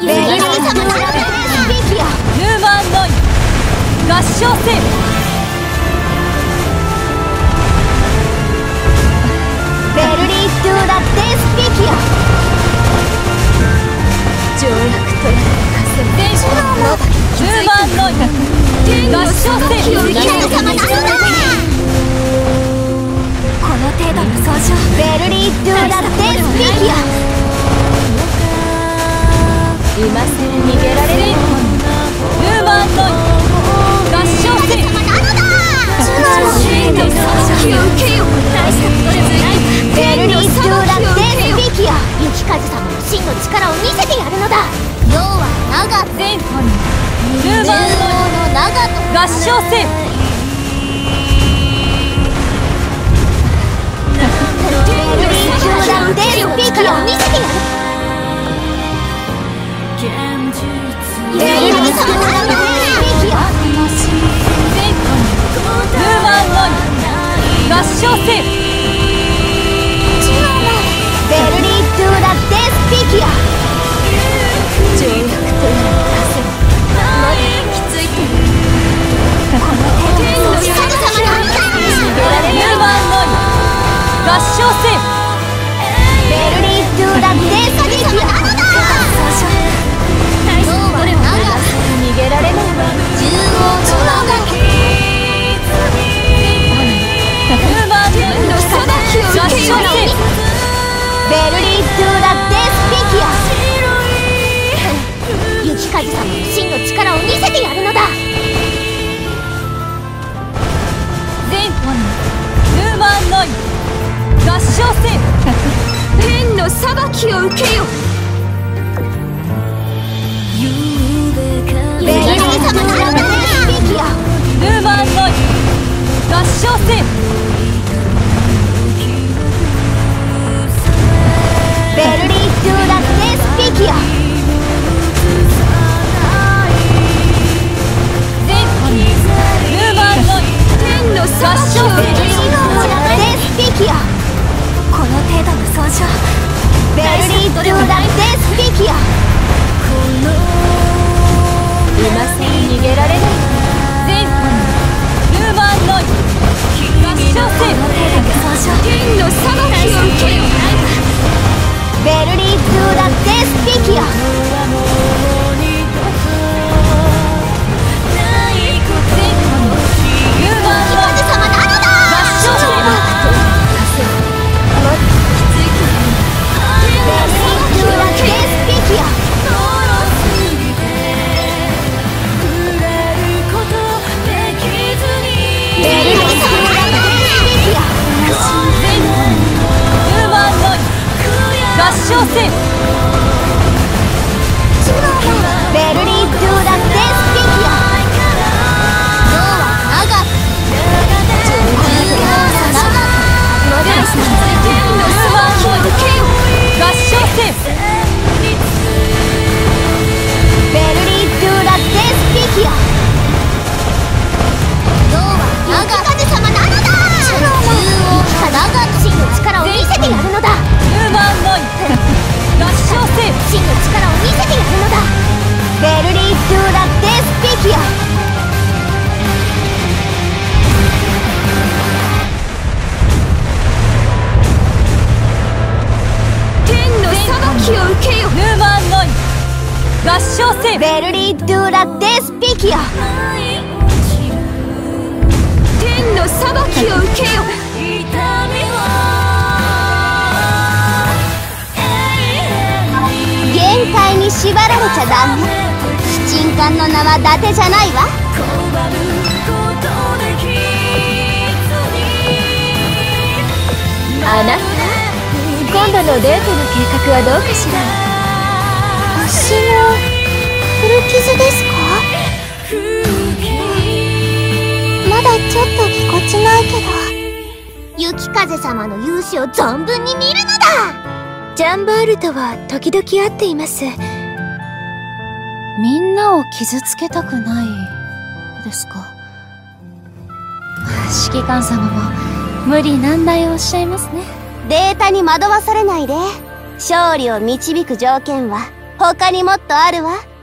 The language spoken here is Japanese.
ベルリー様のスピーキアヌーマンノイ合唱せベルリー・ドゥ・ラ・デスピーキア条約とやらせ天使のヌーマンノイ合唱せユキナ様なのだこの程度の操縦ベルリー・ドゥ・ラ・デスピキア。今すぐ逃げられるヌーマンノイ合唱せ様なのだ真の操縦受けよ大したことでもないベルリー・ドゥ・ラ・デスピーキア雪風様の真の力を見せてやるのだ要は長全本ヌーマンノイの長と合唱せベルリー・ドゥ・ラ・デスピーキアを見せてやる。イ合唱裁きを受けよベルリー様のデスピーマンノイ合唱せベルリー・ドゥ・ラ・デスピーキア今す。ぐ逃げられない挑戦合唱せベルリー・ドゥ・ラ・デスピーキア天の裁きを受けよ。限界に縛られちゃダメ。七神官の名は伊達じゃないわ。あなた今度のデートの計画はどうかしら足の古傷ですか？まだちょっとぎこちないけど。雪風様の勇姿を存分に見るのだ！ジャンバールとは時々会っています。みんなを傷つけたくないですか？指揮官様も無理難題をおっしゃいますね。データに惑わされないで。勝利を導く条件は？他にもっとあるわ。